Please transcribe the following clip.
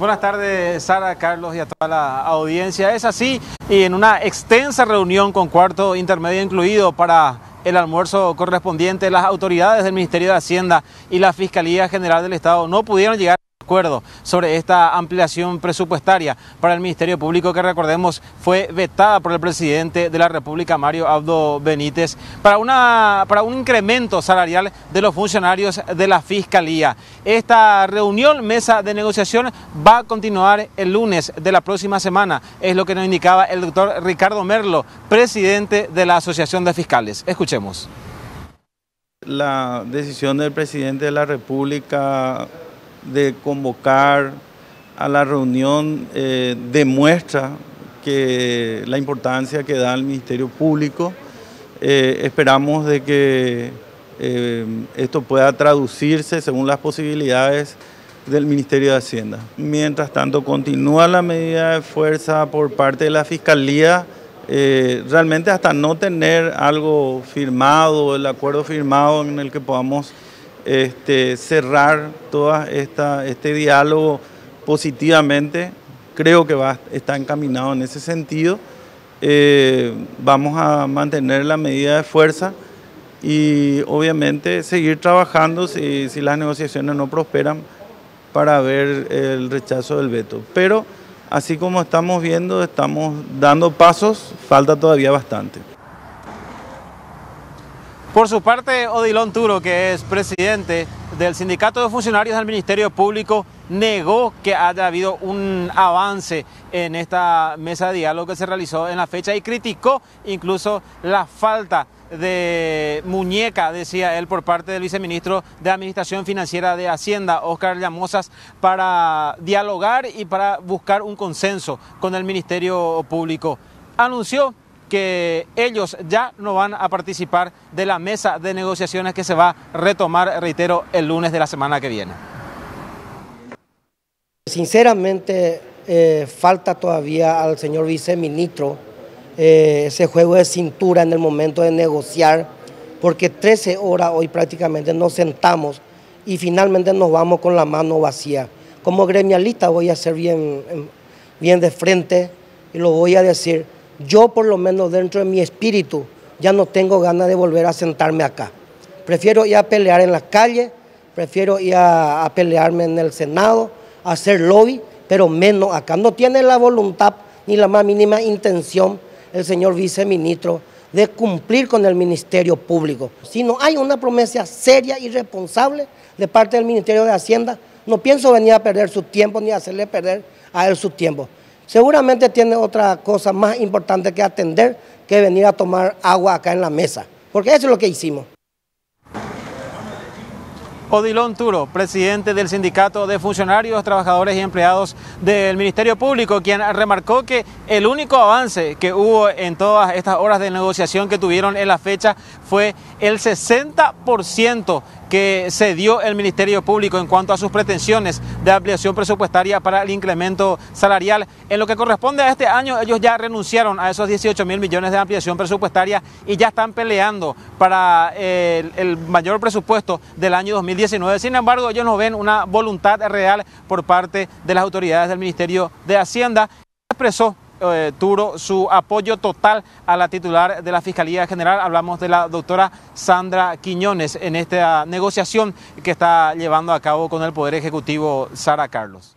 Buenas tardes, Sara, Carlos y a toda la audiencia. Es así, y en una extensa reunión con cuarto intermedio incluido para el almuerzo correspondiente, las autoridades del Ministerio de Hacienda y la Fiscalía General del Estado no pudieron llegar sobre esta ampliación presupuestaria para el Ministerio Público que recordemos fue vetada por el presidente de la República, Mario Abdo Benítez, para, una, para un incremento salarial de los funcionarios de la Fiscalía. Esta reunión, mesa de negociación, va a continuar el lunes de la próxima semana, es lo que nos indicaba el doctor Ricardo Merlo, presidente de la Asociación de Fiscales. Escuchemos. La decisión del presidente de la República de convocar a la reunión eh, demuestra que la importancia que da el Ministerio Público. Eh, esperamos de que eh, esto pueda traducirse según las posibilidades del Ministerio de Hacienda. Mientras tanto, continúa la medida de fuerza por parte de la Fiscalía, realmente hasta no tener algo firmado, el acuerdo firmado en el que podamos este, cerrar todo este diálogo positivamente. Creo que está encaminado en ese sentido. Eh, vamos a mantener la medida de fuerza y obviamente seguir trabajando si las negociaciones no prosperan para ver el rechazo del veto. Pero así como estamos viendo, estamos dando pasos, falta todavía bastante. Por su parte, Odilon Turo, que es presidente del Sindicato de Funcionarios del Ministerio Público, negó que haya habido un avance en esta mesa de diálogo que se realizó en la fecha y criticó incluso la falta de muñeca, decía él, por parte del viceministro de Administración Financiera de Hacienda, Oscar Llamosas, para dialogar y para buscar un consenso con el Ministerio Público. Anunció que ellos ya no van a participar de la mesa de negociaciones que se va a retomar, reitero, el lunes de la semana que viene. Sinceramente, eh, falta todavía al señor viceministro eh, ese juego de cintura en el momento de negociar, porque 13 horas hoy prácticamente nos sentamos y finalmente nos vamos con la mano vacía. Como gremialista voy a ser bien, bien de frente y lo voy a decir yo por lo menos dentro de mi espíritu ya no tengo ganas de volver a sentarme acá. Prefiero ir a pelear en la calle, prefiero ir a, pelearme en el Senado, hacer lobby, pero menos acá. No tiene la voluntad ni la más mínima intención el señor viceministro de cumplir con el Ministerio Público. Si no hay una promesa seria y responsable de parte del Ministerio de Hacienda, no pienso venir a perder su tiempo ni hacerle perder a él su tiempo. Seguramente tiene otra cosa más importante que atender que venir a tomar agua acá en la mesa, porque eso es lo que hicimos. Odilon Turo, presidente del Sindicato de Funcionarios, Trabajadores y Empleados del Ministerio Público, quien remarcó que el único avance que hubo en todas estas horas de negociación que tuvieron en la fecha fue el 60% que se dio el Ministerio Público en cuanto a sus pretensiones de ampliación presupuestaria para el incremento salarial. En lo que corresponde a este año, ellos ya renunciaron a esos 18 mil millones de ampliación presupuestaria y ya están peleando para el, el mayor presupuesto del año 2019. Sin embargo, ellos no ven una voluntad real por parte de las autoridades del Ministerio de Hacienda. Expresó eh, Turo su apoyo total a la titular de la Fiscalía General. Hablamos de la doctora Sandra Quiñones en esta negociación que está llevando a cabo con el Poder Ejecutivo Sara Carlos.